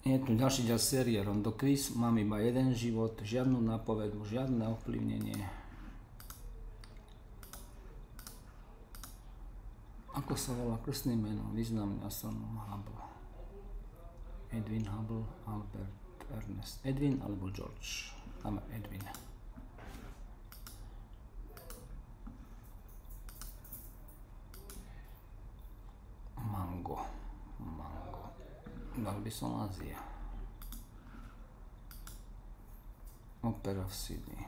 Je tu ďalší ďal série Rondo Quiz. Mám iba jeden život, žiadnu napovedu, žiadne ovplyvnenie. Ako sa volá krstný meno? Významný astronom Hubble. Edwin Hubble, Albert Ernest. Edwin alebo George? Dáme Edwin. Dal by som Ázia. Opera v Sydney.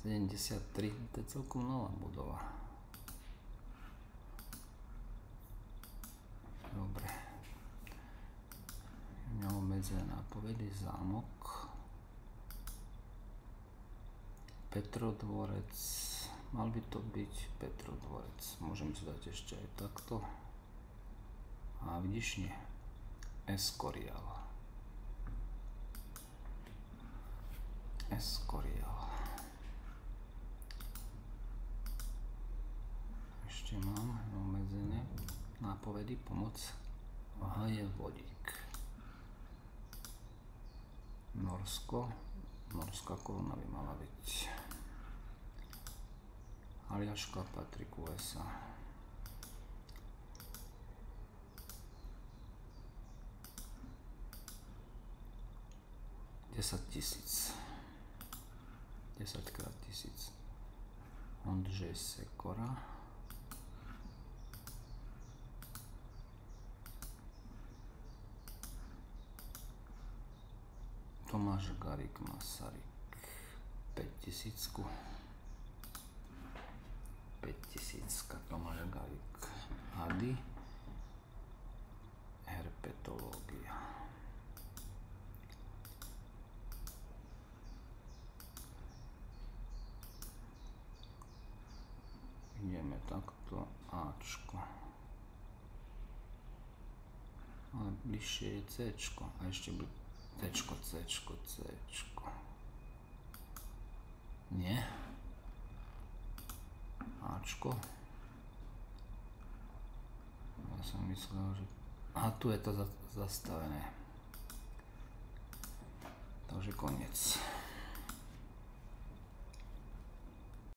73, to je celkom nová budova. Dobre. Mňa obmedzené nápovedy, zámok. Petrodvorec, mal by to byť Petrodvorec. Môžem si dať ešte aj takto. A vidíš, nie. Escorial. Escorial. Ešte mám obmedzené nápovedy, pomoc. Aha, je vodík. Norsko. Norská koruna by mala byť. Aliaška patrí k USA. Desať tisíc. 10 krát tisíc. Ondřej Sekora. Tomáš Garik Masaryk 5000 5000 Tomáš Garik Hady ideme takto Ačko ale bližšie je Cčko a ešte by Cčko, Cčko, Cčko. Nie. Ačko. Ja som myslel, že... A tu je to zastavené. Takže koniec.